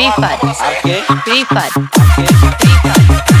Free Fire. RK Free Fire. RK Free Fire.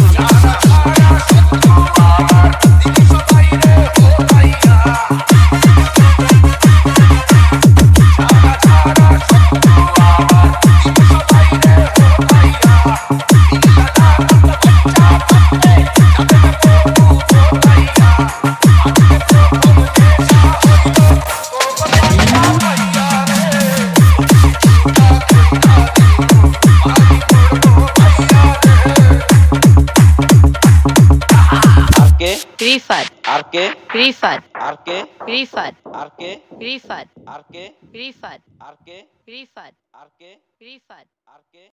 Grifat. Arke. Grifat. Arke. Grifat. Arke. Grifat. Arke. Grifat. Arke. Grifat. Arke. Grifat. Arke.